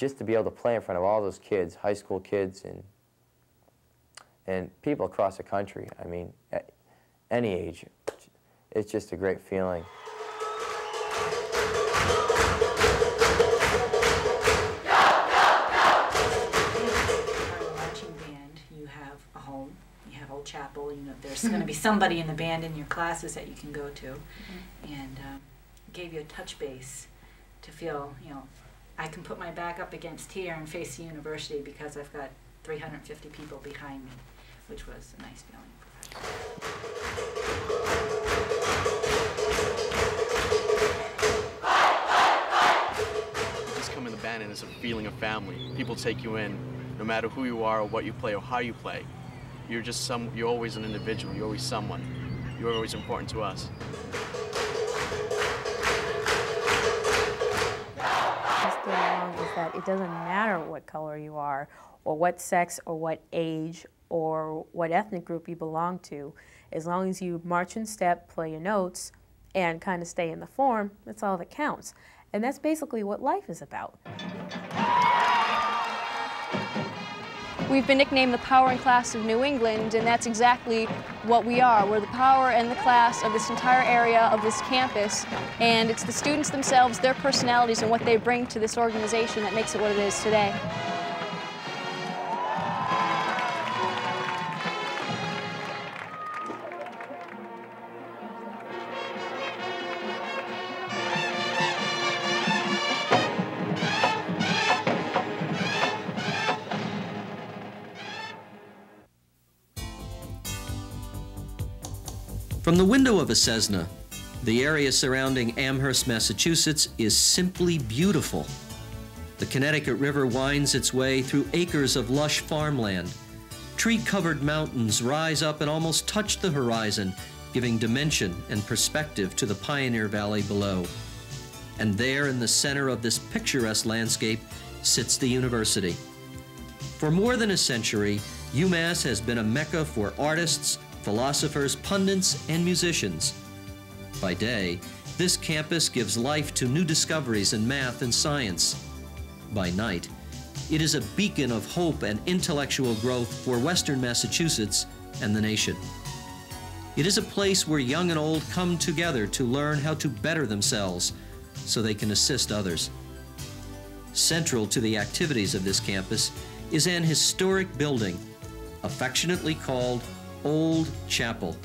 just to be able to play in front of all those kids, high school kids, and and people across the country. I mean, at any age, it's just a great feeling. chapel. You know, there's going to be somebody in the band in your classes that you can go to, mm-hmm. and uh, gave you a touch base to feel, you know, I can put my back up against here and face the university because I've got 350 people behind me, which was a nice feeling. Just come in the band and it's a feeling of family. People take you in no matter who you are or what you play or how you play. You're just some, you're always an individual, you're always someone. You're always important to us. That it doesn't matter what color you are, or what sex, or what age, or what ethnic group you belong to. As long as you march in step, play your notes, and kind of stay in the form, that's all that counts. And that's basically what life is about. We've been nicknamed the power and class of New England, and that's exactly what we are. We're the power and the class of this entire area of this campus, and it's the students themselves, their personalities, and what they bring to this organization that makes it what it is today. From the window of a Cessna, the area surrounding Amherst, Massachusetts is simply beautiful. The Connecticut River winds its way through acres of lush farmland. Tree-covered mountains rise up and almost touch the horizon, giving dimension and perspective to the Pioneer Valley below. And there in the center of this picturesque landscape sits the university. For more than a century, UMass has been a mecca for artists, philosophers, pundits, and musicians. By day, this campus gives life to new discoveries in math and science. By night, it is a beacon of hope and intellectual growth for Western Massachusetts and the nation. It is a place where young and old come together to learn how to better themselves so they can assist others. Central to the activities of this campus is an historic building, affectionately called Old Chapel.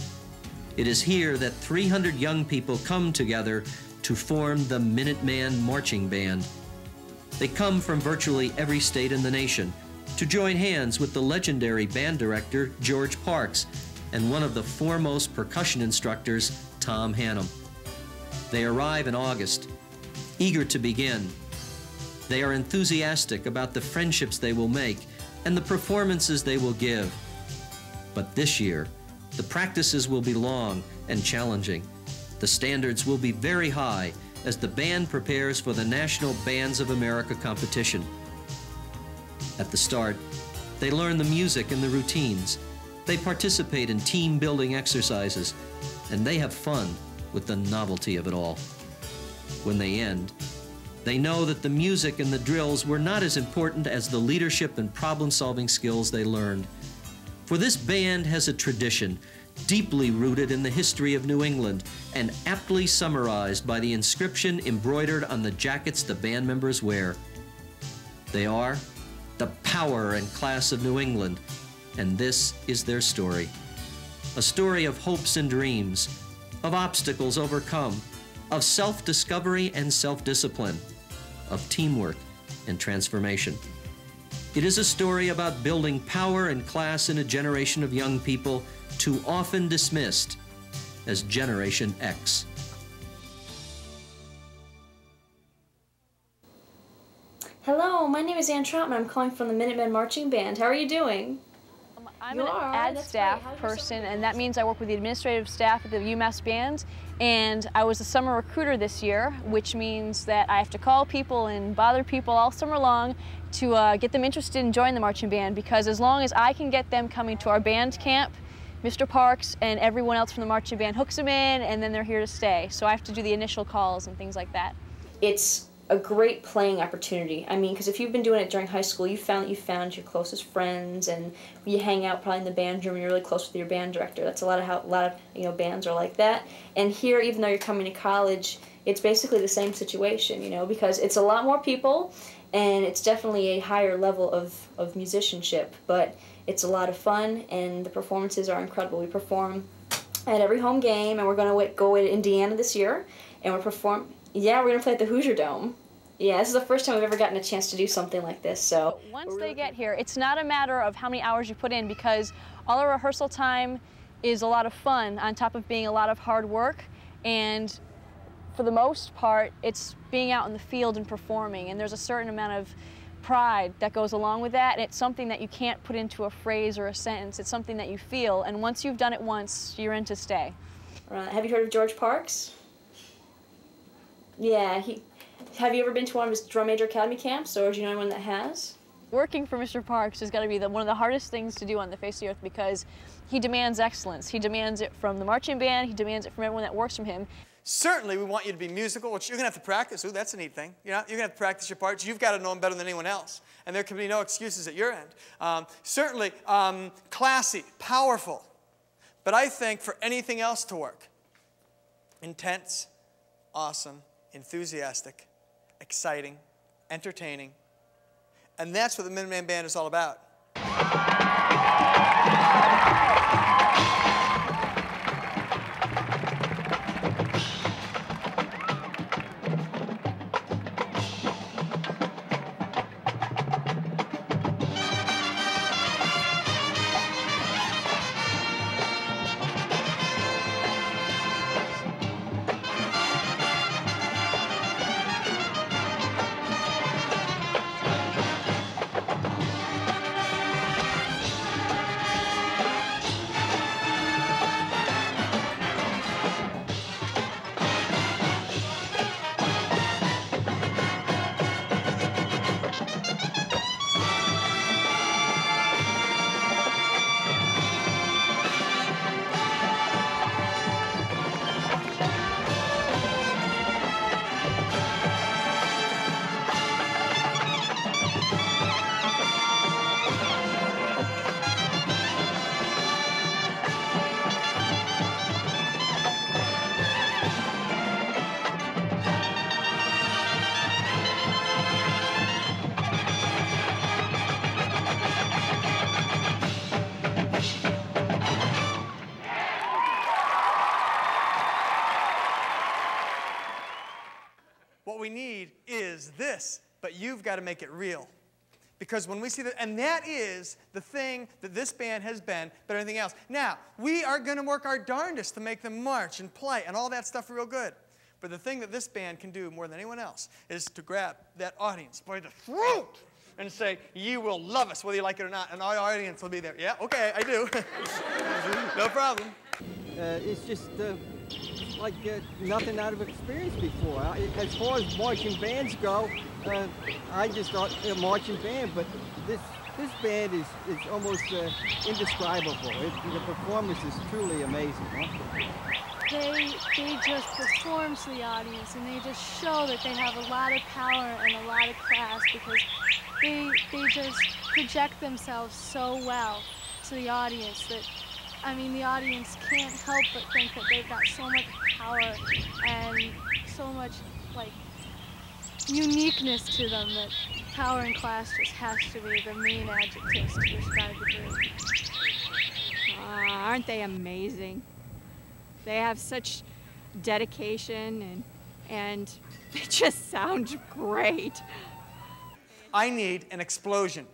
It is here that 300 young people come together to form the Minuteman Marching Band. They come from virtually every state in the nation to join hands with the legendary band director George Parks and one of the foremost percussion instructors, Tom Hannum. They arrive in August, eager to begin. They are enthusiastic about the friendships they will make and the performances they will give. But this year, the practices will be long and challenging. The standards will be very high as the band prepares for the National Bands of America competition. At the start, they learn the music and the routines. They participate in team building exercises, and they have fun with the novelty of it all. When they end, they know that the music and the drills were not as important as the leadership and problem solving skills they learned. For this band has a tradition deeply rooted in the history of New England and aptly summarized by the inscription embroidered on the jackets the band members wear. They are the power and class of New England, and this is their story. A story of hopes and dreams, of obstacles overcome, of self discovery and self discipline, of teamwork and transformation. It is a story about building power and class in a generation of young people too often dismissed as Generation X. Hello, my name is Ann Troutman. I'm calling from the Minutemen Marching Band. How are you doing? I'm you an are. ad That's staff person, and that means I work with the administrative staff at the UMass Band. And I was a summer recruiter this year, which means that I have to call people and bother people all summer long to uh, get them interested in joining the marching band because as long as I can get them coming to our band camp, Mr. Parks and everyone else from the marching band hooks them in and then they're here to stay. So I have to do the initial calls and things like that. it's a great playing opportunity. I mean, because if you've been doing it during high school, you found that you found your closest friends, and you hang out probably in the band room. And You're really close with your band director. That's a lot of how a lot of you know bands are like that. And here, even though you're coming to college, it's basically the same situation, you know, because it's a lot more people, and it's definitely a higher level of of musicianship. But it's a lot of fun, and the performances are incredible. We perform at every home game, and we're going to go to Indiana this year, and we're perform yeah, we're gonna play at the Hoosier Dome. Yeah, this is the first time we've ever gotten a chance to do something like this. So once they get here, it's not a matter of how many hours you put in because all the rehearsal time is a lot of fun on top of being a lot of hard work. And for the most part, it's being out in the field and performing. And there's a certain amount of pride that goes along with that. And it's something that you can't put into a phrase or a sentence. It's something that you feel. And once you've done it once, you're in to stay. Right. Have you heard of George Parks? Yeah, he. Have you ever been to one of his drum major academy camps, or do you know anyone that has? Working for Mr. Parks has got to be the, one of the hardest things to do on the face of the earth because he demands excellence. He demands it from the marching band. He demands it from everyone that works from him. Certainly, we want you to be musical, which you're going to have to practice. Ooh, that's a neat thing. You're, not, you're going to have to practice your parts. You've got to know them better than anyone else. And there can be no excuses at your end. Um, certainly, um, classy, powerful. But I think for anything else to work, intense, awesome, enthusiastic, exciting, entertaining. And that's what the Minuteman Band is all about. This, but you've got to make it real. Because when we see that, and that is the thing that this band has been better than anything else. Now, we are going to work our darndest to make them march and play and all that stuff real good. But the thing that this band can do more than anyone else is to grab that audience by the throat and say, You will love us whether you like it or not. And our audience will be there. Yeah, okay, I do. no problem. Uh, it's just. Uh like uh, nothing out of experience before. I, as far as marching bands go, uh, I just thought a marching band, but this this band is, is almost uh, indescribable. It, the performance is truly amazing. Huh? They, they just perform to the audience and they just show that they have a lot of power and a lot of class because they, they just project themselves so well to the audience that I mean, the audience can't help but think that they've got so much power and so much, like, uniqueness to them that power and class just has to be the main adjectives to describe the group. Uh, aren't they amazing? They have such dedication and, and they just sound great. I need an explosion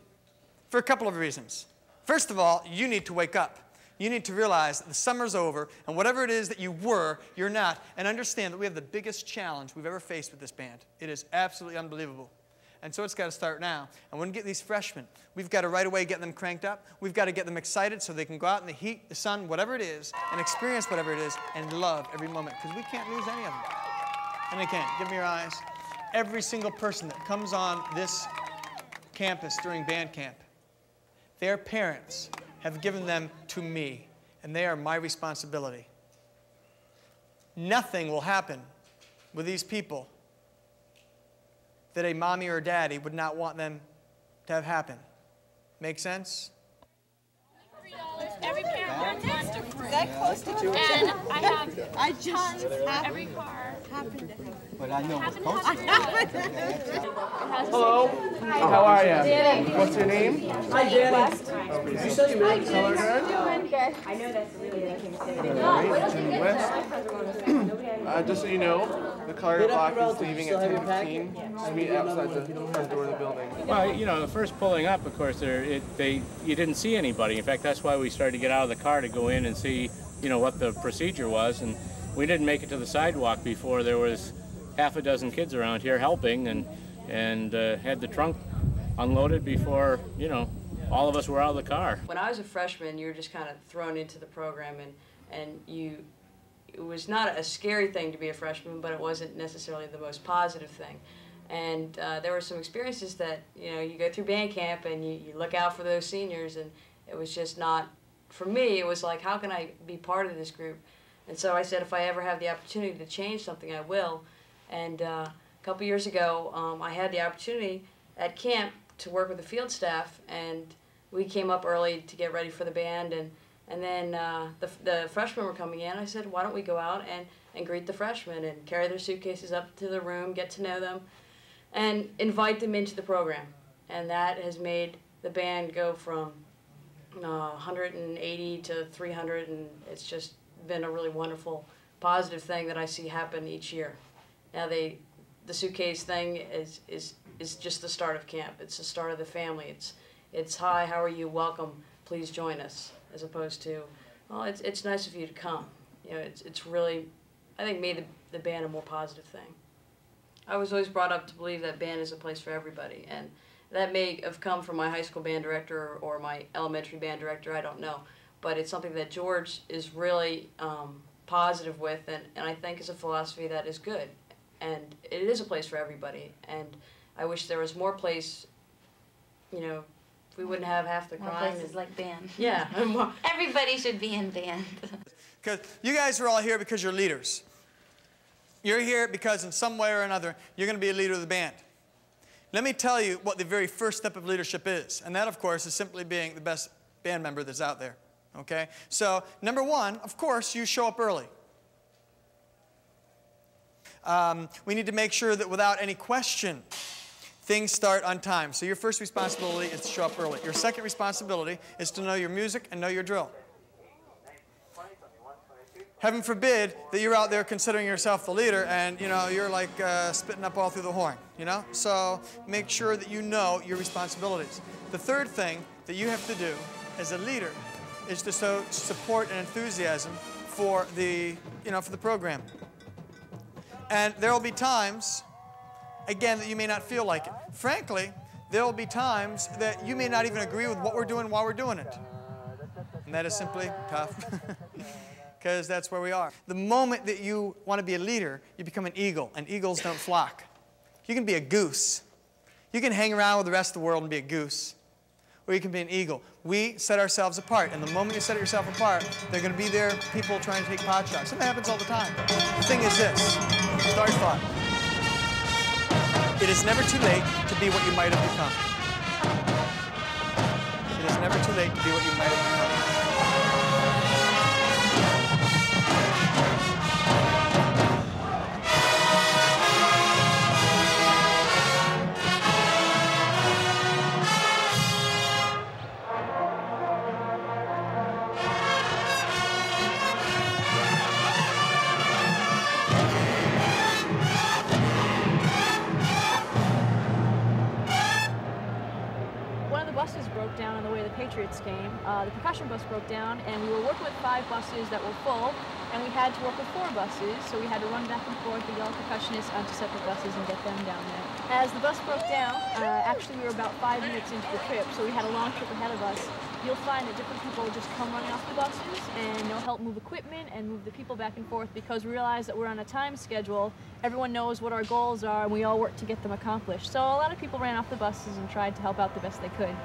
for a couple of reasons. First of all, you need to wake up you need to realize that the summer's over, and whatever it is that you were, you're not. And understand that we have the biggest challenge we've ever faced with this band. It is absolutely unbelievable. And so it's got to start now. And when we get these freshmen, we've got to right away get them cranked up. We've got to get them excited so they can go out in the heat, the sun, whatever it is, and experience whatever it is and love every moment. Because we can't lose any of them. And can't. Give me your eyes. Every single person that comes on this campus during band camp, their parents have given them to me, and they are my responsibility. Nothing will happen with these people that a mommy or a daddy would not want them to have happen. Make sense? Every parent wants to that close to tuition. And I have I just every car happened to have. But I know what's Hello. How are you? What's your name? Hi, Danny. Did you sell your milk color guard? Good. I know that's really uh, just so you know, the car lock is leaving at 10:15. Just meet outside the front door of the building. Well, you know, the first pulling up, of course, there it, they you didn't see anybody. In fact, that's why we started to get out of the car to go in and see, you know, what the procedure was. And we didn't make it to the sidewalk before there was half a dozen kids around here helping, and and uh, had the trunk unloaded before, you know, all of us were out of the car. When I was a freshman, you were just kind of thrown into the program, and and you it was not a scary thing to be a freshman, but it wasn't necessarily the most positive thing. And uh, there were some experiences that, you know, you go through band camp and you, you look out for those seniors, and it was just not, for me, it was like, how can I be part of this group? And so I said, if I ever have the opportunity to change something, I will. And uh, a couple years ago, um, I had the opportunity at camp to work with the field staff, and we came up early to get ready for the band, and and then uh, the, the freshmen were coming in. I said, why don't we go out and, and greet the freshmen and carry their suitcases up to the room, get to know them, and invite them into the program. And that has made the band go from uh, 180 to 300, and it's just been a really wonderful, positive thing that I see happen each year. Now they, the suitcase thing is is is just the start of camp. It's the start of the family. It's it's hi, how are you? Welcome. Please join us as opposed to, well, it's, it's nice of you to come. You know, it's, it's really, I think, made the, the band a more positive thing. I was always brought up to believe that band is a place for everybody, and that may have come from my high school band director or my elementary band director, I don't know. But it's something that George is really um, positive with, and, and I think is a philosophy that is good. And it is a place for everybody, and I wish there was more place, you know, we wouldn't have half the More crime. places and- like band. Yeah. Everybody should be in band. Because you guys are all here because you're leaders. You're here because in some way or another, you're going to be a leader of the band. Let me tell you what the very first step of leadership is. And that, of course, is simply being the best band member that's out there. Okay? So, number one, of course, you show up early. Um, we need to make sure that without any question, things start on time. So, your first responsibility is to show up early. Your second responsibility is to know your music and know your drill. Heaven forbid that you're out there considering yourself the leader and you know you're like uh, spitting up all through the horn. You know, so make sure that you know your responsibilities. The third thing that you have to do as a leader is to show support and enthusiasm for the you know for the program. And there will be times, again, that you may not feel like it. Frankly, there will be times that you may not even agree with what we're doing while we're doing it. And that is simply tough. because that's where we are. The moment that you want to be a leader, you become an eagle, and eagles don't flock. You can be a goose. You can hang around with the rest of the world and be a goose, or you can be an eagle. We set ourselves apart, and the moment you set yourself apart, there are going to be there people trying to take pot shots. That happens all the time. The thing is this, start thought. It is never too late to be what you might have become. It is never too late to be what you might have become. Down, and we were working with five buses that were full, and we had to work with four buses, so we had to run back and forth the yellow percussionists onto separate buses and get them down there. As the bus broke down, uh, actually we were about five minutes into the trip, so we had a long trip ahead of us. You'll find that different people just come running off the buses, and they'll help move equipment and move the people back and forth because we realize that we're on a time schedule. Everyone knows what our goals are, and we all work to get them accomplished. So a lot of people ran off the buses and tried to help out the best they could.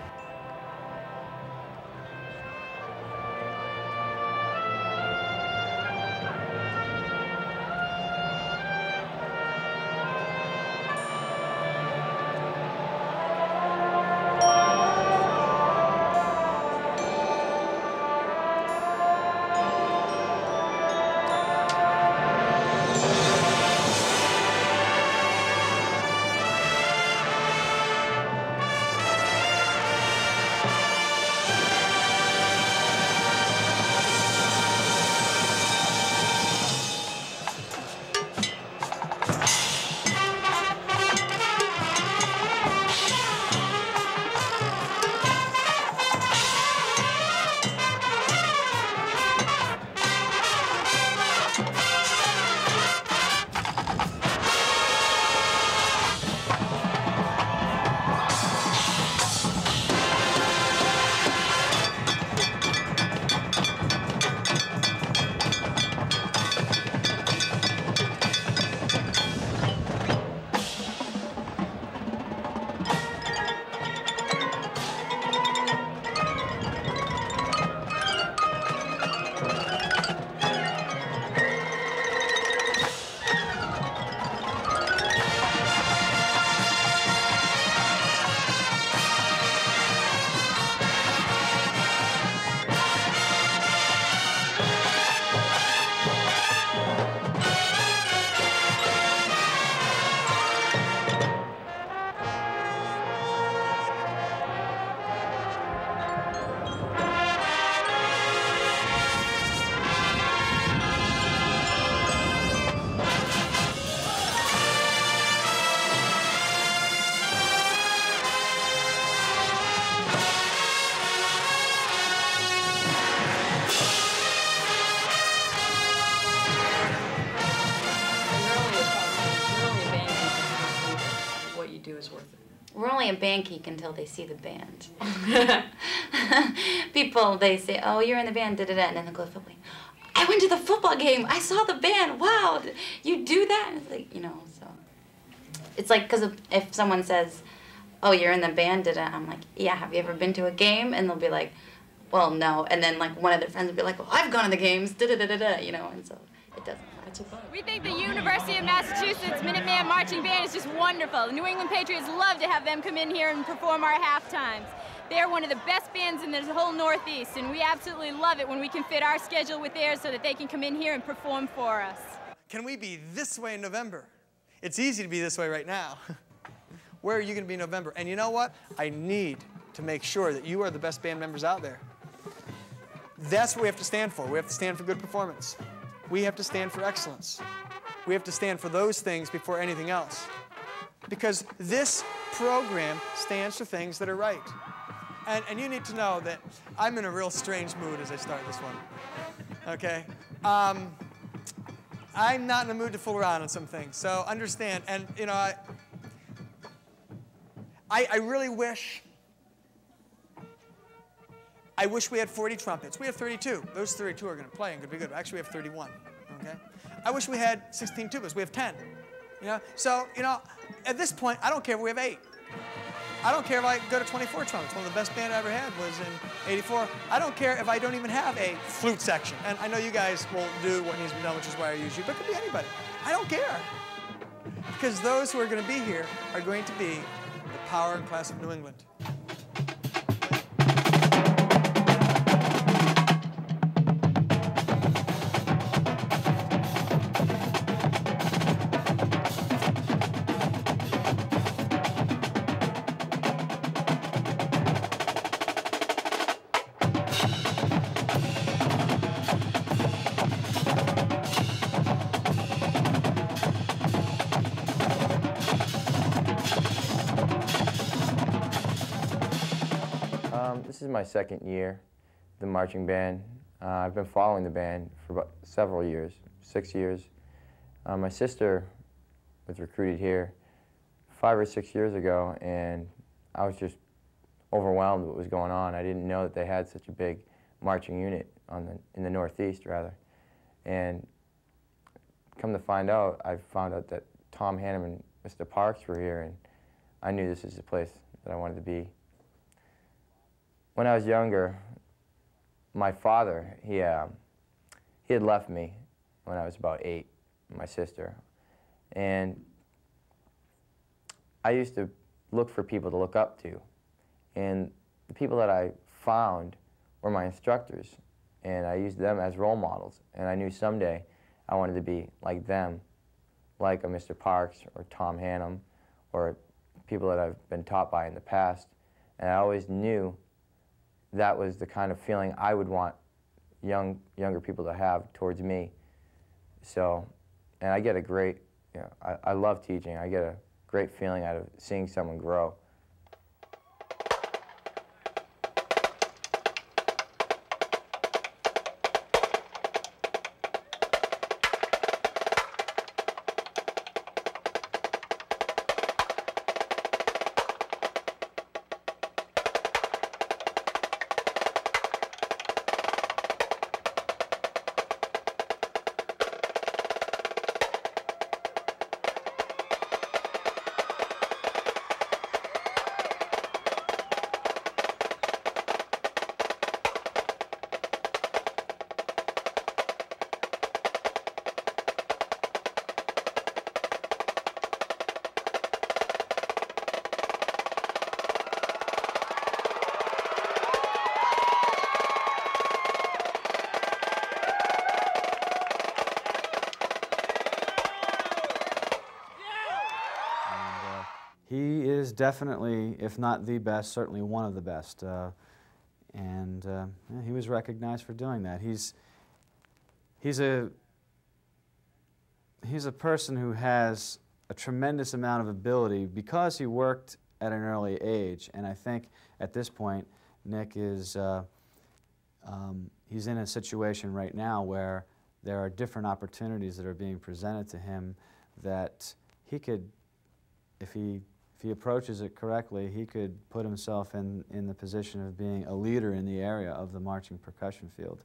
Band geek until they see the band. People, they say, oh, you're in the band, da da da, and then they'll go to football. I went to the football game. I saw the band. Wow, you do that? And it's like, you know, so. It's like, because if someone says, oh, you're in the band, da da, I'm like, yeah, have you ever been to a game? And they'll be like, well, no. And then, like, one of their friends will be like, well, I've gone to the games, da da da da da, you know, and so it doesn't. We think the University of Massachusetts Minuteman Marching Band is just wonderful. The New England Patriots love to have them come in here and perform our half times. They're one of the best bands in the whole Northeast, and we absolutely love it when we can fit our schedule with theirs so that they can come in here and perform for us. Can we be this way in November? It's easy to be this way right now. Where are you going to be in November? And you know what? I need to make sure that you are the best band members out there. That's what we have to stand for. We have to stand for good performance. We have to stand for excellence. We have to stand for those things before anything else. Because this program stands for things that are right. And, and you need to know that I'm in a real strange mood as I start this one. Okay? Um, I'm not in the mood to fool around on some things. So understand. And, you know, I, I, I really wish I wish we had 40 trumpets. We have 32. Those 32 are going to play and could be good. Actually, we have 31. Okay. I wish we had 16 tubas. We have 10. You know. So you know, at this point, I don't care if we have eight. I don't care if I go to 24 trumpets. One of the best band I ever had was in 84. I don't care if I don't even have a flute section. And I know you guys will do what needs to be done, which is why I use you, but it could be anybody. I don't care. Because those who are going to be here are going to be the power and class of New England. Is my second year, the marching band. Uh, I've been following the band for about several years, six years. Uh, my sister was recruited here five or six years ago, and I was just overwhelmed with what was going on. I didn't know that they had such a big marching unit on the, in the Northeast, rather. And come to find out, I found out that Tom Hannum and Mr. Parks were here, and I knew this is the place that I wanted to be. When I was younger, my father, he, uh, he had left me when I was about eight, my sister. And I used to look for people to look up to. And the people that I found were my instructors. And I used them as role models. And I knew someday I wanted to be like them, like a Mr. Parks or Tom Hannum or people that I've been taught by in the past. And I always knew that was the kind of feeling I would want young younger people to have towards me. So, and I get a great, you know, I, I love teaching. I get a great feeling out of seeing someone grow. Definitely, if not the best, certainly one of the best. Uh, and uh, yeah, he was recognized for doing that. He's, he's, a, he's a person who has a tremendous amount of ability because he worked at an early age. And I think at this point, Nick is uh, um, he's in a situation right now where there are different opportunities that are being presented to him that he could, if he if he approaches it correctly, he could put himself in, in the position of being a leader in the area of the marching percussion field.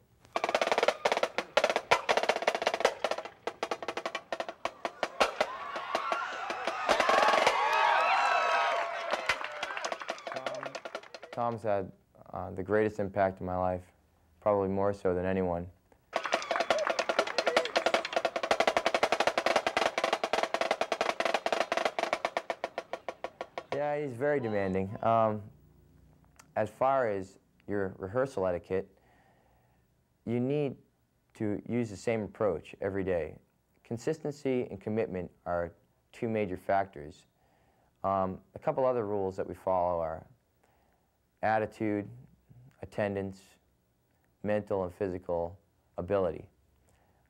Tom's had uh, the greatest impact in my life, probably more so than anyone. Yeah, he's very demanding. Um, as far as your rehearsal etiquette, you need to use the same approach every day. Consistency and commitment are two major factors. Um, a couple other rules that we follow are attitude, attendance, mental and physical ability.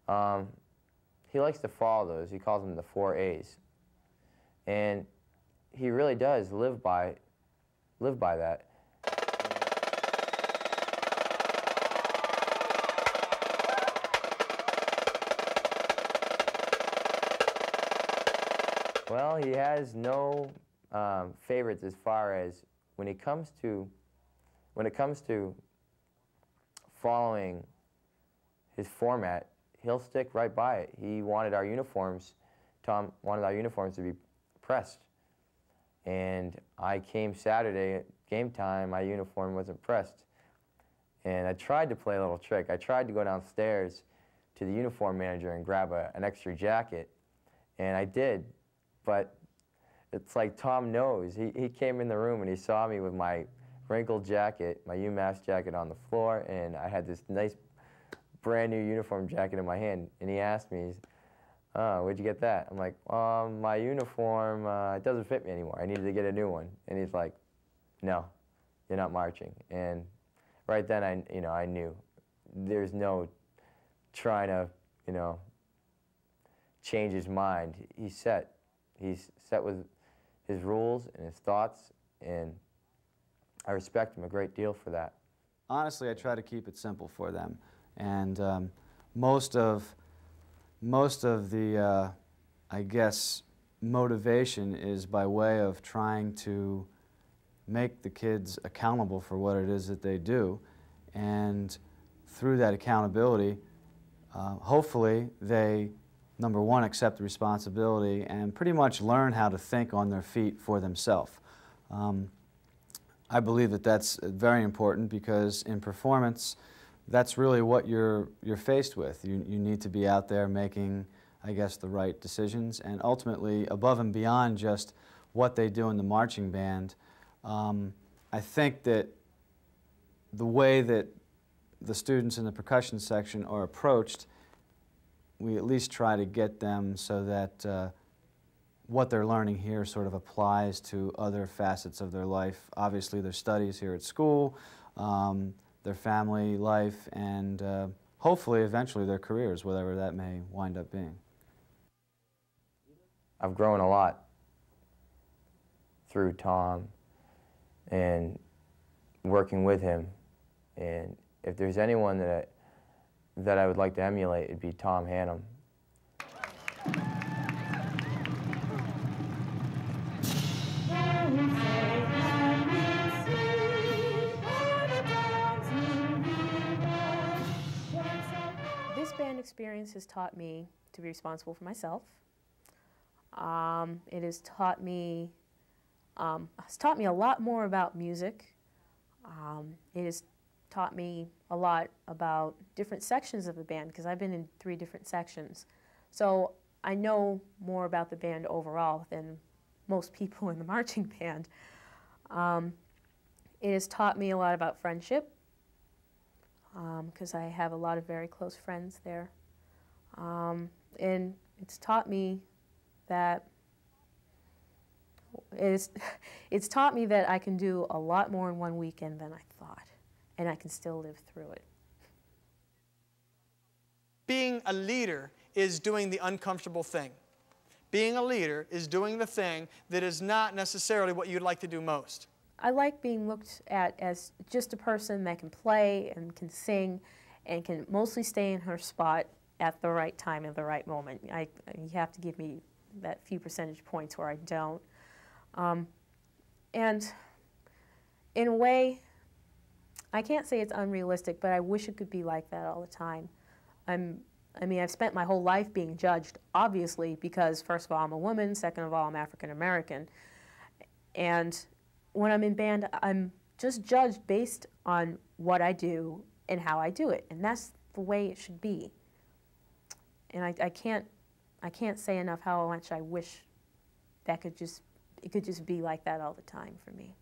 Um, he likes to follow those. He calls them the four A's. And he really does live by, live by that. Well, he has no um, favorites as far as when it comes to when it comes to following his format, he'll stick right by it. He wanted our uniforms, Tom wanted our uniforms to be pressed. And I came Saturday at game time, my uniform wasn't pressed. And I tried to play a little trick. I tried to go downstairs to the uniform manager and grab a, an extra jacket. And I did, but it's like Tom knows. He, he came in the room and he saw me with my wrinkled jacket, my UMass jacket on the floor, and I had this nice brand new uniform jacket in my hand. And he asked me, oh, where'd you get that? I'm like, um, my uniform, uh, it doesn't fit me anymore. I needed to get a new one. And he's like, no, you're not marching. And right then, I, you know, I knew there's no trying to, you know, change his mind. He's set. He's set with his rules and his thoughts, and I respect him a great deal for that. Honestly, I try to keep it simple for them, and um, most of most of the, uh, I guess, motivation is by way of trying to make the kids accountable for what it is that they do, and through that accountability, uh, hopefully they number one, accept the responsibility and pretty much learn how to think on their feet for themselves. Um, I believe that that's very important because in performance, that's really what you're, you're faced with. You, you need to be out there making, I guess, the right decisions and ultimately, above and beyond just what they do in the marching band, um, I think that the way that the students in the percussion section are approached we at least try to get them so that uh, what they're learning here sort of applies to other facets of their life. Obviously, their studies here at school, um, their family life, and uh, hopefully, eventually, their careers, whatever that may wind up being. I've grown a lot through Tom and working with him. And if there's anyone that that I would like to emulate it'd be Tom Hannum. This experience has taught me to be responsible for myself. Um, it has taught me um, has taught me a lot more about music. Um, it has taught me a lot about different sections of the band because I've been in three different sections. So I know more about the band overall than most people in the marching band. Um, it has taught me a lot about friendship because um, I have a lot of very close friends there. Um, and it's taught me that it's, it's taught me that I can do a lot more in one weekend than I thought and I can still live through it. Being a leader is doing the uncomfortable thing. Being a leader is doing the thing that is not necessarily what you'd like to do most. I like being looked at as just a person that can play and can sing and can mostly stay in her spot at the right time at the right moment. I, you have to give me that few percentage points where I don't. Um, and in a way, I can't say it's unrealistic, but I wish it could be like that all the time. I'm, I mean, I've spent my whole life being judged, obviously, because first of all, I'm a woman, second of all, I'm African American. And when I'm in band, I'm just judged based on what I do and how I do it. And that's the way it should be. And I, I can't I can't say enough how much I wish that could just it could just be like that all the time for me.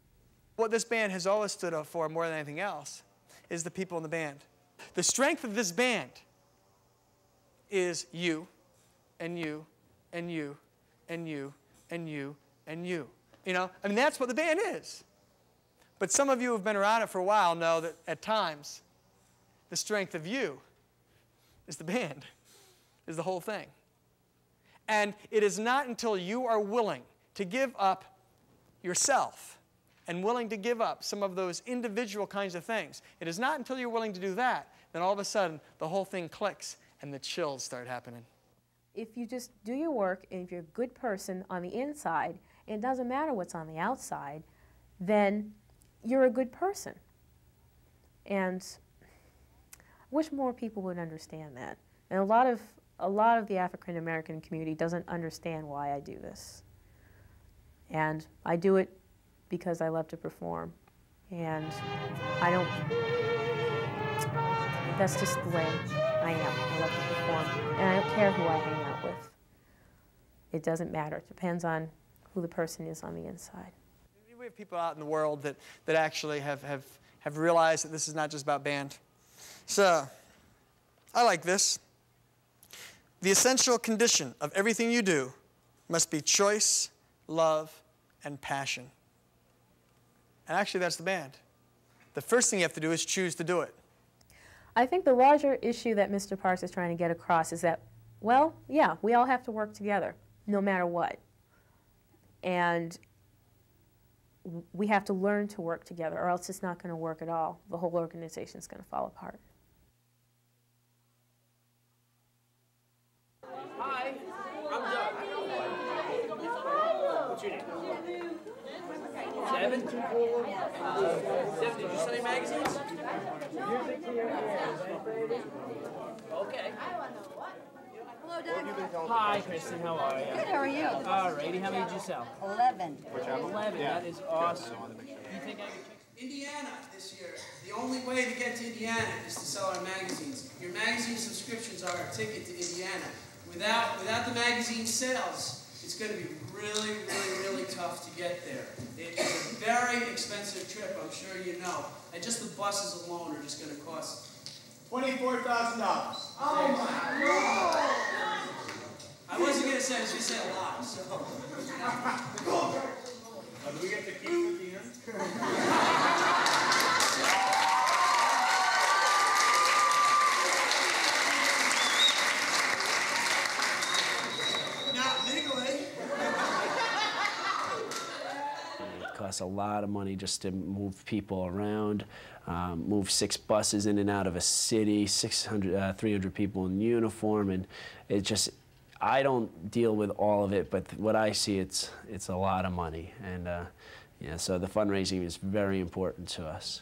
What this band has always stood up for more than anything else is the people in the band. The strength of this band is you and you and you and you and you and you. You know, I mean, that's what the band is. But some of you who have been around it for a while know that at times the strength of you is the band, is the whole thing. And it is not until you are willing to give up yourself and willing to give up some of those individual kinds of things, it is not until you're willing to do that, then all of a sudden the whole thing clicks and the chills start happening. If you just do your work and if you're a good person on the inside, it doesn't matter what's on the outside, then you're a good person. And I wish more people would understand that. And a lot of a lot of the African American community doesn't understand why I do this. And I do it because I love to perform. And I don't, that's just the way I am. I love to perform. And I don't care who I hang out with. It doesn't matter. It depends on who the person is on the inside. We have people out in the world that, that actually have, have, have realized that this is not just about band. So, I like this. The essential condition of everything you do must be choice, love, and passion. And actually, that's the band. The first thing you have to do is choose to do it. I think the larger issue that Mr. Parks is trying to get across is that, well, yeah, we all have to work together, no matter what. And we have to learn to work together, or else it's not going to work at all. The whole organization is going to fall apart. Hi, I'm Doug. What's your name? Seven? Seven, uh, did you study magazines? Okay. Hello, Doug. Hi, Kristen, how are you? Good, how are you? All righty, how many did you sell? Eleven. Eleven, that is awesome. You think I can Indiana this year. The only way to get to Indiana is to sell our magazines. Your magazine subscriptions are our ticket to Indiana. Without, without the magazine sales, it's going to be really, really, really tough to get there. It is a very expensive trip, I'm sure you know. And just the buses alone are just going to cost $24,000. Oh my God! I wasn't going to say, I was going to say a lot, so. Uh, do we get to keep at the Not legally. It costs a lot of money just to move people around, um, move six buses in and out of a city, 600, uh, 300 people in uniform, and it just, I don't deal with all of it, but what I see, it's, it's a lot of money. And uh, yeah, so the fundraising is very important to us.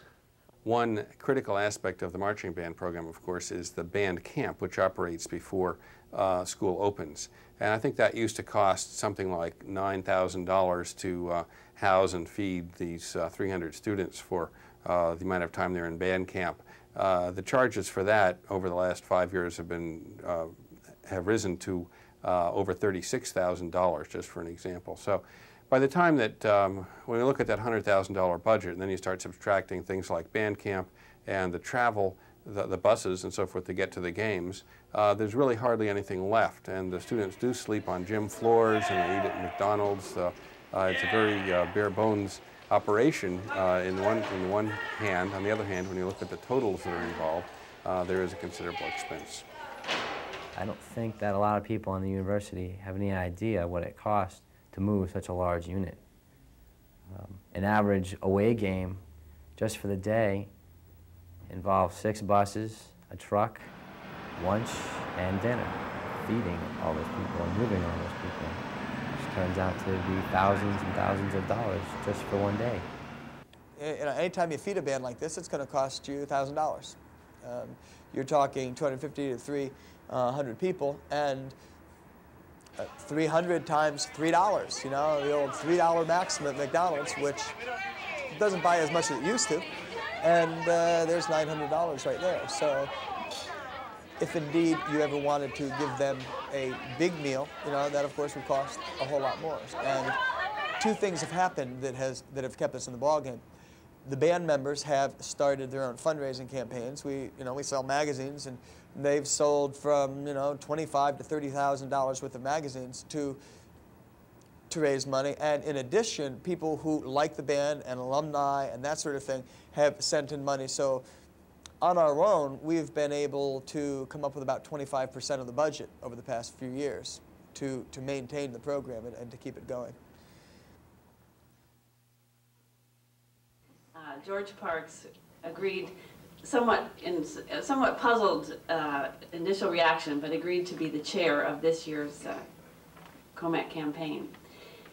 One critical aspect of the marching band program, of course, is the band camp, which operates before uh, school opens. And I think that used to cost something like $9,000 to uh, house and feed these uh, 300 students for uh, the amount of time they're in band camp. Uh, the charges for that over the last five years have been uh, have risen to over $36,000, just for an example. So by the time that, um, when you look at that $100,000 budget, and then you start subtracting things like band camp and the travel, the, the buses and so forth to get to the games, uh, there's really hardly anything left. And the students do sleep on gym floors and they eat at McDonald's. Uh, uh, it's a very uh, bare bones operation uh, in, one, in one hand. On the other hand, when you look at the totals that are involved, uh, there is a considerable expense. I don't think that a lot of people in the university have any idea what it costs to move such a large unit. Um, an average away game, just for the day, involves six buses, a truck, lunch, and dinner, feeding all those people and moving all those people. It's turns out to be thousands and thousands of dollars just for one day. You know, anytime you feed a band like this, it's going to cost you $1,000. Um, you're talking 250 to 300 people, and uh, 300 times $3, you know, the old $3 maximum at McDonald's, which doesn't buy as much as it used to. And uh, there's $900 right there. So if indeed you ever wanted to give them a big meal, you know, that of course would cost a whole lot more. And two things have happened that, has, that have kept us in the ballgame. The band members have started their own fundraising campaigns. We, you know, we sell magazines and they've sold from, you know, twenty-five to $30,000 worth of magazines to to raise money. And in addition, people who like the band and alumni and that sort of thing have sent in money. So on our own, we've been able to come up with about 25% of the budget over the past few years to, to maintain the program and, and to keep it going. Uh, George Parks agreed, somewhat in somewhat puzzled uh, initial reaction, but agreed to be the chair of this year's uh, COMAC campaign.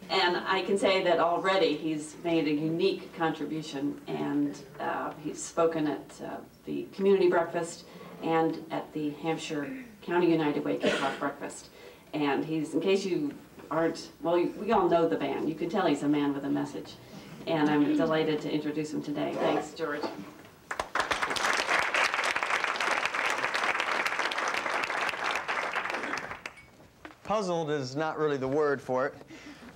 And I can say that already he's made a unique contribution and uh, he's spoken at uh, the community breakfast and at the Hampshire County United Way kickoff breakfast. And he's, in case you aren't, well, we all know the band. You can tell he's a man with a message. And I'm delighted to introduce him today. Thanks, George. Puzzled is not really the word for it.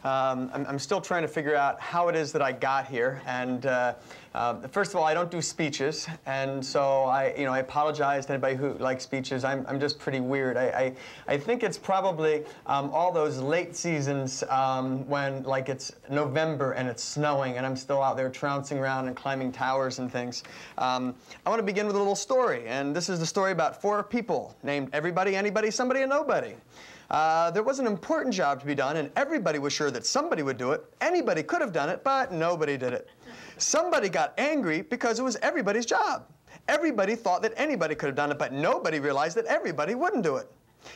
Um, I'm, I'm, still trying to figure out how it is that I got here. And uh, uh, first of all, I don't do speeches, and so I, you know, I apologize to anybody who likes speeches. I'm, I'm just pretty weird. I, I, I think it's probably um, all those late seasons um, when, like, it's November and it's snowing, and I'm still out there trouncing around and climbing towers and things. Um, I want to begin with a little story, and this is the story about four people named Everybody, Anybody, Somebody, and Nobody. Uh, there was an important job to be done, and everybody was sure that somebody would do it. Anybody could have done it, but nobody did it. Somebody got angry because it was everybody's job. Everybody thought that anybody could have done it, but nobody realized that everybody wouldn't do it.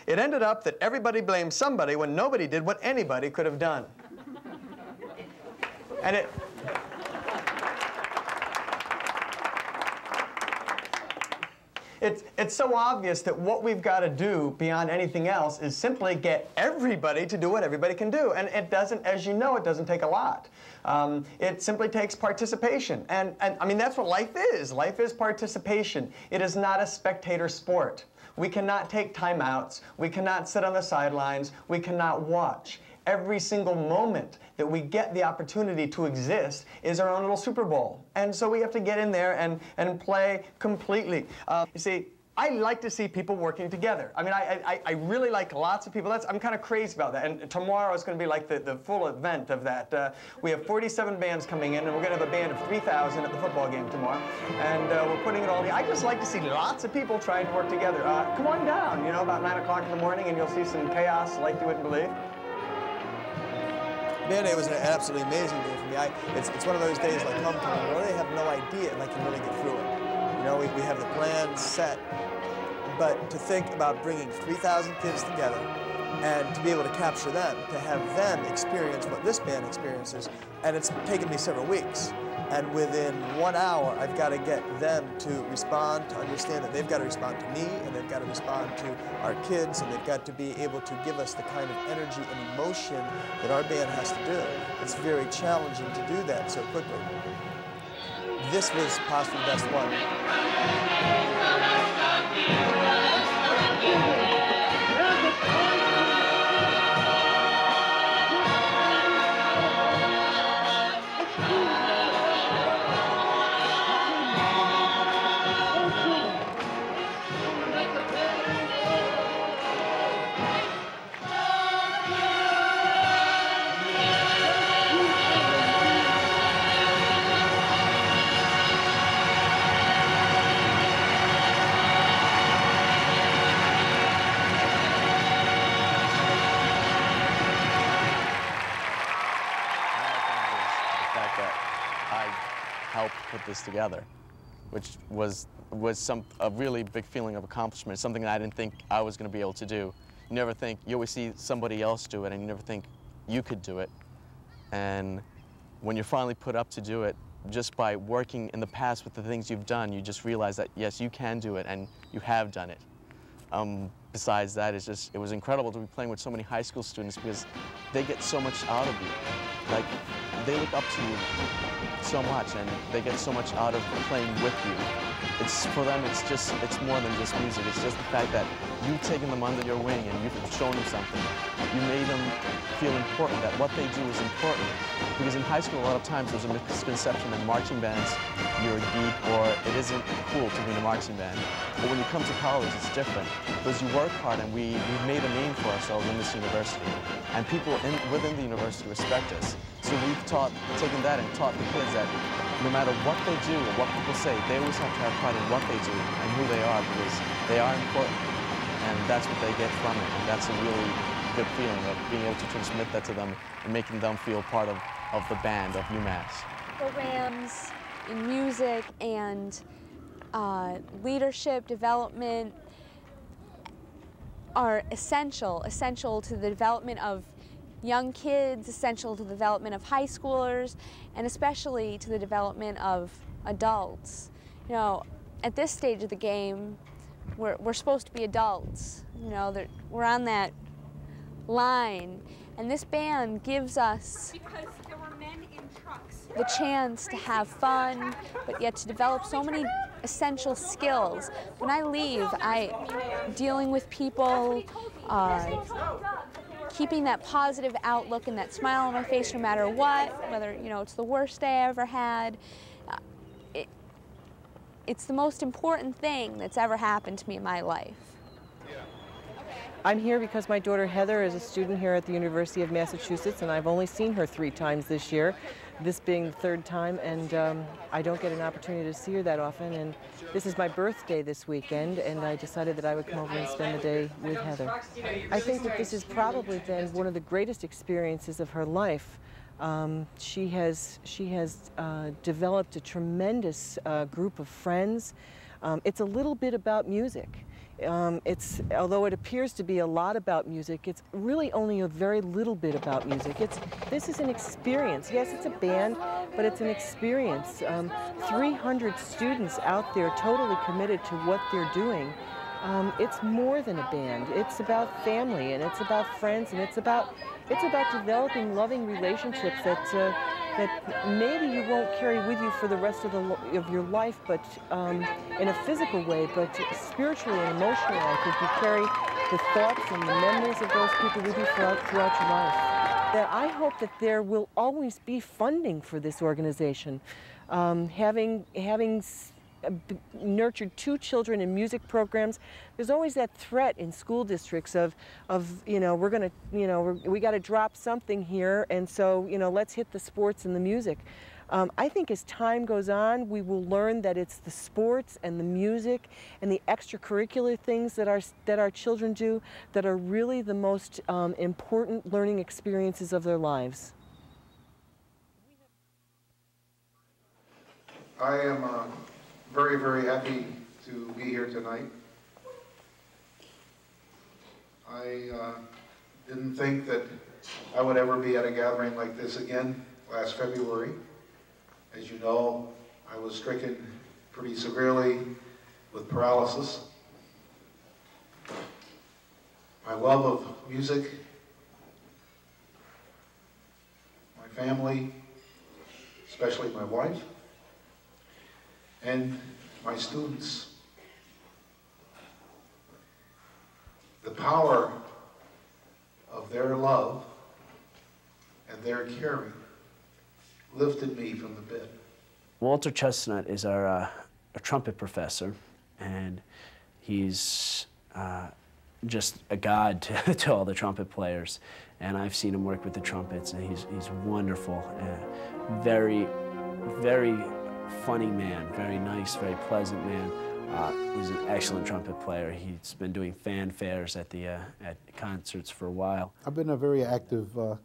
It ended up that everybody blamed somebody when nobody did what anybody could have done. And it, it's, it's so obvious that what we've got to do beyond anything else is simply get everybody to do what everybody can do. And it doesn't, as you know, it doesn't take a lot. Um, it simply takes participation. And, and I mean, that's what life is. Life is participation. It is not a spectator sport. We cannot take timeouts. We cannot sit on the sidelines. We cannot watch every single moment that we get the opportunity to exist is our own little Super Bowl. And so we have to get in there and, and play completely. Uh, you see, I like to see people working together. I mean, I, I, I really like lots of people. That's, I'm kind of crazy about that. And tomorrow is going to be like the, the full event of that. Uh, we have 47 bands coming in, and we're going to have a band of 3,000 at the football game tomorrow. And uh, we're putting it all together. I just like to see lots of people trying to work together. Uh, come on down, you know, about 9 o'clock in the morning, and you'll see some chaos like you wouldn't believe. Band Day was an absolutely amazing day for me. I, it's, it's one of those days like homecoming where really have no idea and I can really get through it. You know, we, we have the plan set, but to think about bringing 3,000 kids together and to be able to capture them, to have them experience what this band experiences, and it's taken me several weeks. And within one hour, I've got to get them to respond, to understand that they've got to respond to me, and they've got to respond to our kids, and they've got to be able to give us the kind of energy and emotion that our band has to do. It's very challenging to do that so quickly. This was possibly the best one. Thank you. This together, which was, was some, a really big feeling of accomplishment, something that I didn't think I was going to be able to do. You never think, you always see somebody else do it, and you never think you could do it. And when you're finally put up to do it, just by working in the past with the things you've done, you just realize that yes, you can do it and you have done it. Um, besides that, it's just, it was incredible to be playing with so many high school students because they get so much out of you. Like, they look up to you so much and they get so much out of playing with you. It's, for them, it's just, it's more than just music. It's just the fact that you've taken them under your wing and you've shown them something. You made them feel important, that what they do is important. Because in high school, a lot of times there's a misconception that marching bands, you're a geek or it isn't cool to be in a marching band. But when you come to college, it's different. Because you work hard and we, we've made a name for ourselves in this university. And people in, within the university respect us. So we've taught, taken that and taught the kids that no matter what they do or what people say, they always have to have pride in what they do and who they are because they are important. And that's what they get from it. And that's a really good feeling of being able to transmit that to them and making them feel part of, of the band of UMass. Programs in music and uh, leadership development are essential, essential to the development of young kids, essential to the development of high schoolers, and especially to the development of adults. You know, at this stage of the game, we're, we're supposed to be adults. You know, we're on that line, and this band gives us the chance to have fun, but yet to develop so many essential skills. When I leave, I dealing with people, uh, keeping that positive outlook and that smile on my face no matter what, whether you know it's the worst day I ever had. Uh, it, it's the most important thing that's ever happened to me in my life. I'm here because my daughter Heather is a student here at the University of Massachusetts and I've only seen her three times this year this being the third time, and um, I don't get an opportunity to see her that often. And this is my birthday this weekend, and I decided that I would come over and spend the day with Heather. I think that this has probably been one of the greatest experiences of her life. Um, she has she has uh, developed a tremendous uh, group of friends. Um, it's a little bit about music. Um, it's, although it appears to be a lot about music, it's really only a very little bit about music. It's, this is an experience. Yes, it's a band, but it's an experience. Um, 300 students out there totally committed to what they're doing. Um, it's more than a band. It's about family, and it's about friends, and it's about, it's about developing loving relationships that uh, that maybe you won't carry with you for the rest of, the, of your life, but um, in a physical way, but spiritually and emotionally, I think you carry the thoughts and the memories of those people with you throughout, throughout your life. That I hope that there will always be funding for this organization. Um, having, having nurtured two children in music programs, there's always that threat in school districts of, of you know, we're going to, you know, we got to drop something here, and so, you know, let's hit the sports and the music. Um, I think as time goes on, we will learn that it's the sports and the music and the extracurricular things that our, that our children do that are really the most um, important learning experiences of their lives. I am uh, very, very happy to be here tonight. I uh, didn't think that I would ever be at a gathering like this again last February. As you know, I was stricken pretty severely with paralysis. My love of music, my family, especially my wife, and my students. The power of their love and their caring lifted me from the pit. Walter Chesnut is our, uh, our trumpet professor, and he's uh, just a god to, to, all the trumpet players. And I've seen him work with the trumpets, and he's, he's wonderful. Uh, very, very funny man, very nice, very pleasant man. Uh, was an excellent trumpet player. He's been doing fanfares at the uh, at concerts for a while. I've been a very active uh,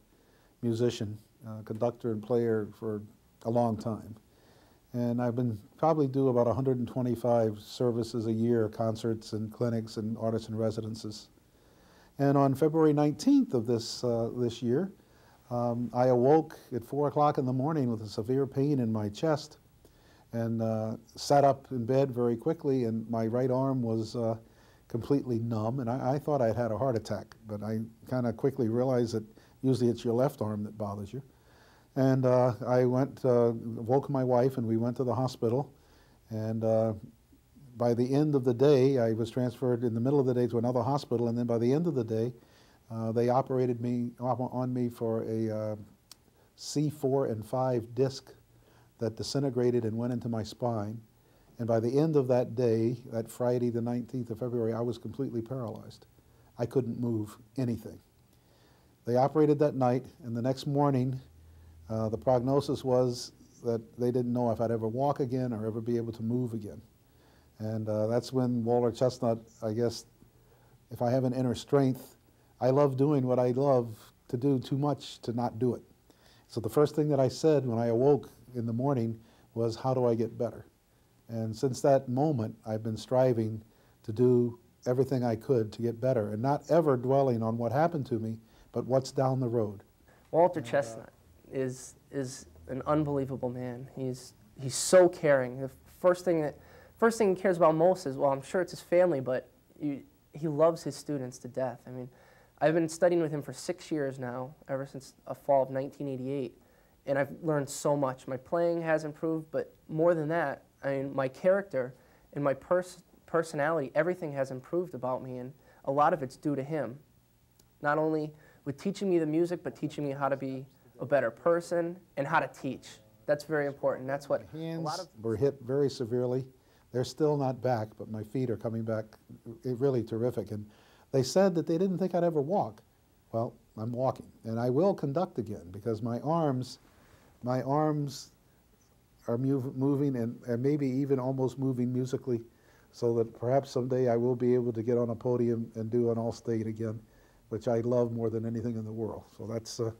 musician, uh, conductor and player for a long time. And I've been probably do about 125 services a year, concerts and clinics and artist in residences. And on February 19th of this, uh, this year, Um, I awoke at 4 o'clock in the morning with a severe pain in my chest and uh, sat up in bed very quickly, and my right arm was uh, completely numb, and I, I, thought I'd had a heart attack, but I kind of quickly realized that usually it's your left arm that bothers you. And uh, I went, uh, woke my wife, and we went to the hospital, and uh, by the end of the day, I was transferred in the middle of the day to another hospital, and then by the end of the day, uh, they operated me on me for a C4 and 5 disc that disintegrated and went into my spine. And by the end of that day, that Friday, the 19th of February, I was completely paralyzed. I couldn't move anything. They operated that night, and the next morning, uh, the prognosis was that they didn't know if I'd ever walk again or ever be able to move again. And uh, that's when Walter Chesnut, I guess, if I have an inner strength, I love doing what I love to do too much to not do it. So the first thing that I said when I awoke in the morning was, how do I get better? And since that moment, I've been striving to do everything I could to get better and not ever dwelling on what happened to me, but what's down the road. Walter uh, Chesnut is, is an unbelievable man. He's, he's so caring. The first thing, that, first thing he cares about most is, well, I'm sure it's his family, but you, he loves his students to death. I mean, I've been studying with him for six years now, ever since a fall of 1988 and I've learned so much. My playing has improved, but more than that, I mean, my character and my pers personality, everything has improved about me, and a lot of it's due to him. Not only with teaching me the music, but teaching me how to be a better person and how to teach. That's very important. That's what hands a lot of were hit very severely. They're still not back, but my feet are coming back eh, really terrific. And they said that they didn't think I'd ever walk. Well, I'm walking, and I will conduct again because my arms my arms are moving and, and maybe even almost moving musically so that perhaps someday I will be able to get on a podium and do an all-state again, which I love more than anything in the world. So that's, uh,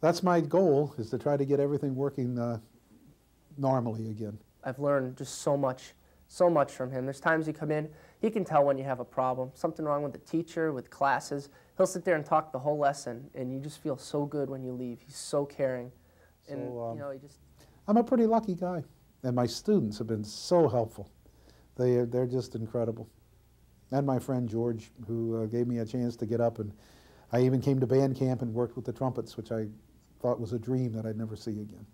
that's my goal, is to try to get everything working uh, normally again. I've learned just so much, so much from him. There's times you come in, he can tell when you have a problem, something wrong with the teacher, with classes. He'll sit there and talk the whole lesson, and you just feel so good when you leave. He's so caring. And, um, you know, he just... I'm a pretty lucky guy. And my students have been so helpful. They are, they're just incredible. And my friend George, who uh, gave me a chance to get up. And I even came to band camp and worked with the trumpets, which I thought was a dream that I'd never see again.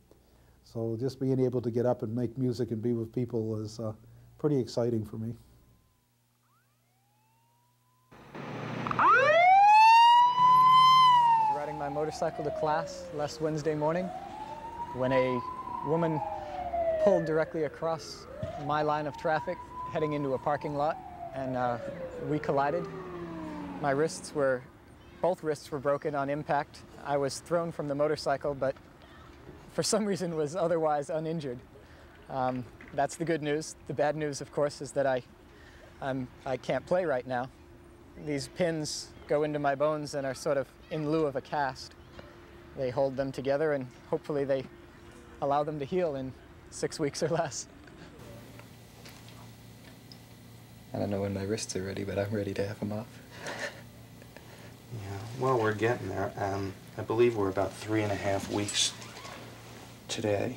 So just being able to get up and make music and be with people is uh, pretty exciting for me. Riding my motorcycle to class last Wednesday morning when a woman pulled directly across my line of traffic heading into a parking lot and uh, we collided. My wrists were, both wrists were broken on impact. I was thrown from the motorcycle but for some reason was otherwise uninjured. Um, that's the good news. The bad news, of course, is that I, I'm, I can't play right now. These pins go into my bones and are sort of in lieu of a cast. They hold them together and hopefully they allow them to heal in six weeks or less. I don't know when my wrists are ready, but I'm ready to have them off. yeah, well, we're getting there. Um, I believe we're about three and a half weeks today,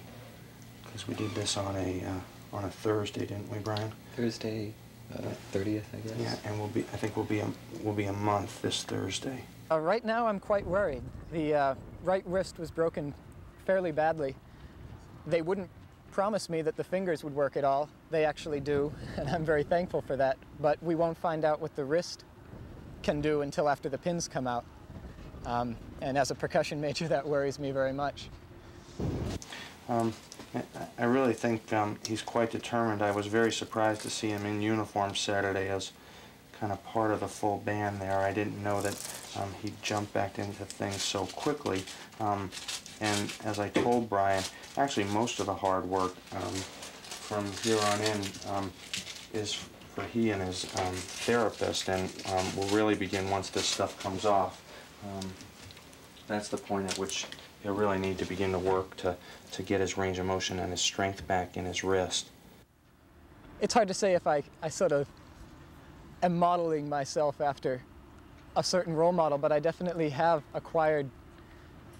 because we did this on a uh, on a Thursday, didn't we, Brian? Thursday, uh, 30th, I guess. Yeah, and we'll be. I think we'll be a we'll be a month this Thursday. Uh, right now, I'm quite worried. The uh, right wrist was broken fairly badly they wouldn't promise me that the fingers would work at all. They actually do, and I'm very thankful for that. But we won't find out what the wrist can do until after the pins come out. Um, and as a percussion major, that worries me very much. Um, I really think um, he's quite determined. I was very surprised to see him in uniform Saturday as kind of part of the full band there. I didn't know that um, he jumped back into things so quickly. Um, and as I told Brian, actually most of the hard work um, from here on in um, is for he and his um, therapist and um, will really begin once this stuff comes off. That's the point at which he'll really need to begin to work to, to get his range of motion and his strength back in his wrist. It's hard to say if I, I sort of am modeling myself after a certain role model, but I definitely have acquired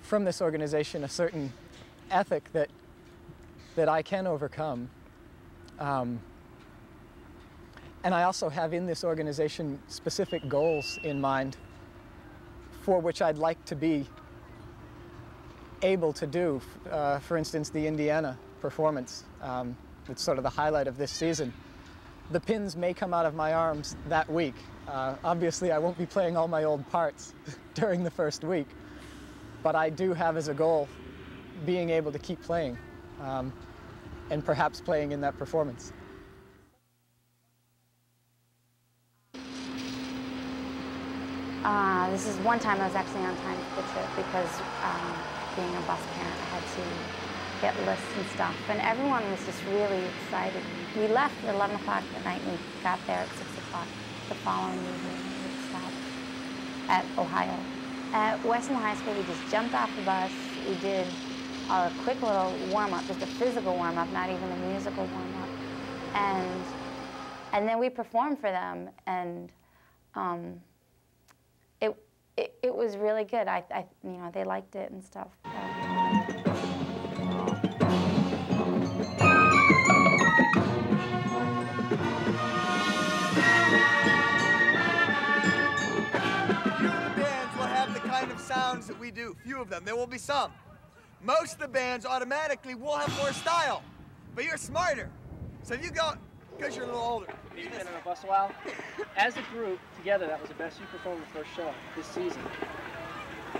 from this organization a certain ethic that, that I can overcome. Um, and I also have in this organization specific goals in mind for which I'd like to be able to do. Uh, for instance, the Indiana performance. Um, it's sort of the highlight of this season. The pins may come out of my arms that week. Uh, obviously, I won't be playing all my old parts during the first week, but I do have as a goal being able to keep playing um, and perhaps playing in that performance. Uh, this is one time I was actually on time for the trip because um, being a bus parent, I had to get lists and stuff. And everyone was just really excited. We left at 11 o'clock at night and we got there at 6 o'clock the following evening. We stopped at Ohio. At Western High School, we just jumped off the bus. We did a quick little warm-up, just a physical warm-up, not even a musical warm-up. And, and then we performed for them. And um, it, it, it was really good. I, I, you know, they liked it and stuff. Few Few of them. There will be some. Most of the bands automatically will have more style, but you're smarter. So if you go, because you're a little older. You've been on a bus a while. As a group, together, that was the best you performed the first show this season.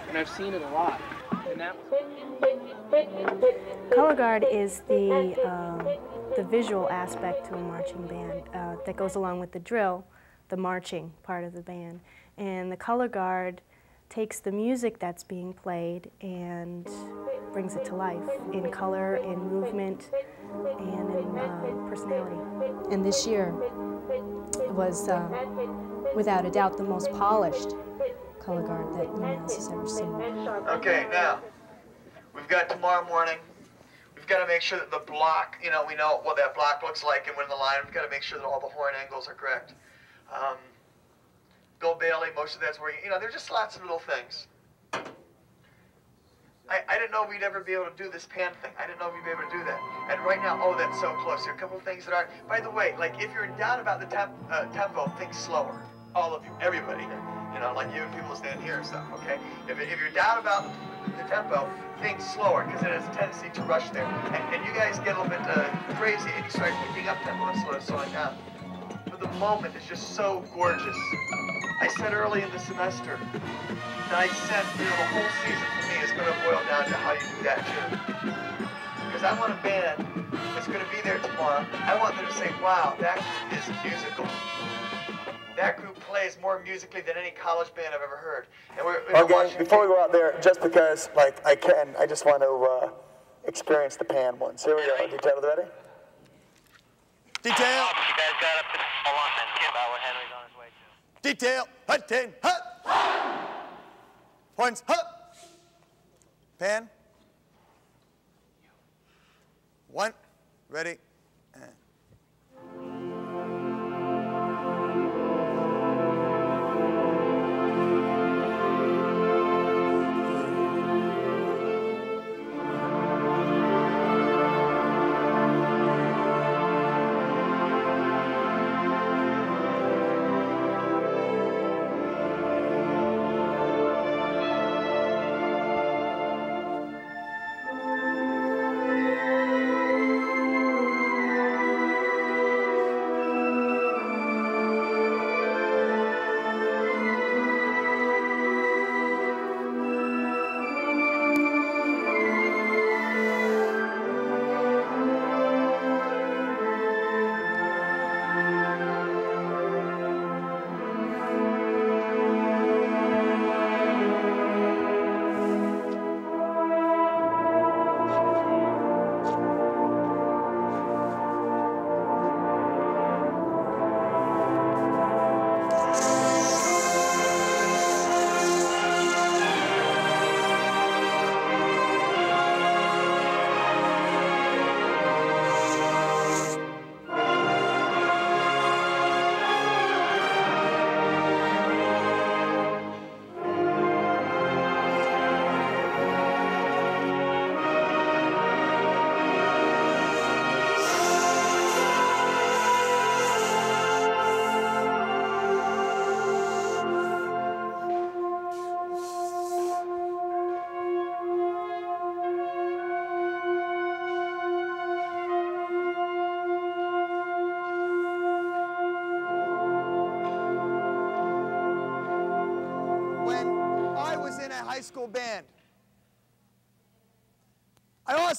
And I've seen it a lot. And that was... Color guard is the, uh, the visual aspect to a marching band uh, that goes along with the drill, the marching part of the band. And the color guard takes the music that's being played and brings it to life in color, in movement, and in uh, personality. And this year was, uh, without a doubt, the most polished color guard that UMass has ever seen. Okay, now, we've got tomorrow morning. We've got to make sure that the block, you know, we know what that block looks like and when the line, we've got to make sure that all the horn angles are correct. Um, Bill Bailey, most of that's where, you know, there's just lots of little things. I, I didn't know we'd ever be able to do this pan thing. I didn't know we'd be able to do that. And right now, oh, that's so close. There are a couple of things that are, by the way, like if you're in doubt about the temp, uh, tempo, think slower. All of you, everybody. You know, like you and people stand here and stuff, okay? If, if you're down about the tempo, think slower, because it has a tendency to rush there. And, and you guys get a little bit uh, crazy and you start picking up tempo and slow, slowing down. The moment is just so gorgeous. I said early in the semester that I said, you know, the whole season for me is going to boil down to how you do that too. Because I want a band that's going to be there tomorrow. I want them to say, wow, that group is musical. That group plays more musically than any college band I've ever heard. And we're, we're Okay, watching- before we go out there, just because, like, I can, I just want to uh, experience the pan once. Here we go. Detail ready? Detail. You guys got up to on, man. About where Henry's on his way to. Detail. Hut ten. Hut. Horns. Hut. Pan. One. Ready.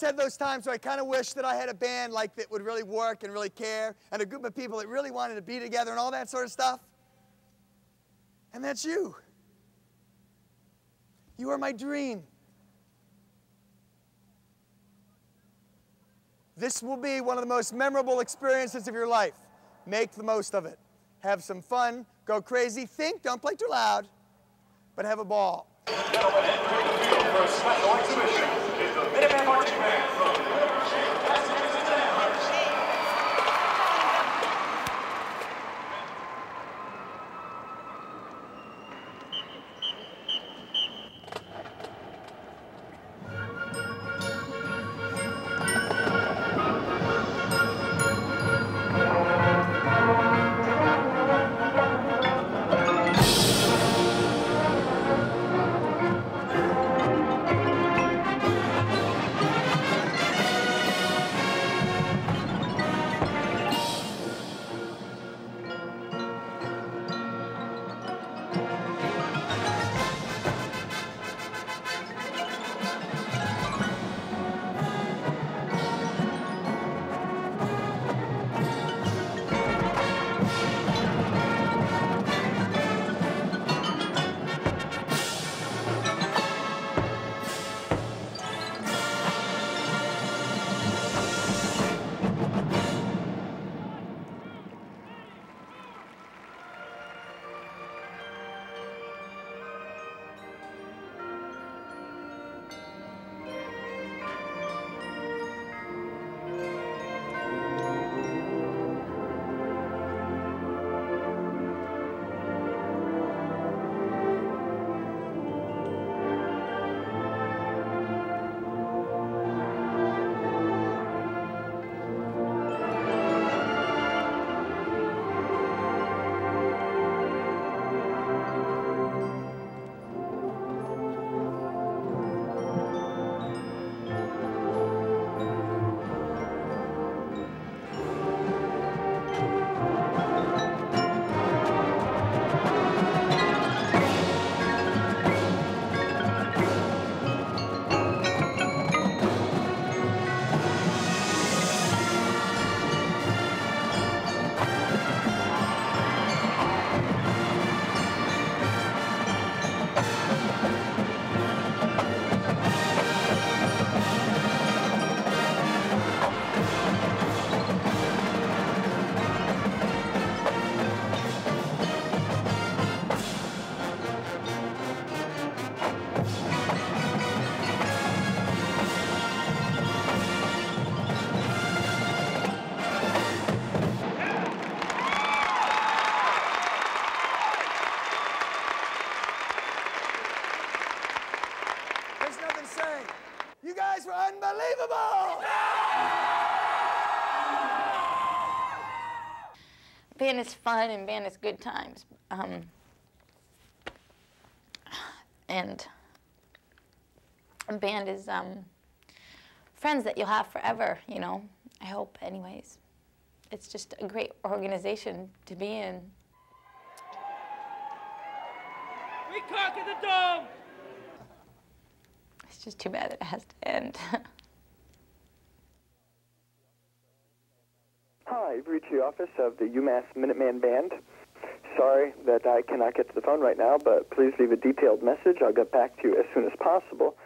Always have those times where I kind of wish that I had a band like that would really work and really care, and a group of people that really wanted to be together and all that sort of stuff. And that's you. You are my dream. This will be one of the most memorable experiences of your life. Make the most of it. Have some fun, go crazy, think, don't play too loud, but have a ball. There's Is fun and band is good times. Um, and band is um, friends that you'll have forever, you know. I hope, anyways. It's just a great organization to be in. We conquered the dome! It's just too bad that it has to end. Hi, you've reached the office of the UMass Minuteman Band. Sorry that I cannot get to the phone right now, but please leave a detailed message. I'll get back to you as soon as possible.